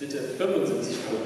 Bitte 75 Euro.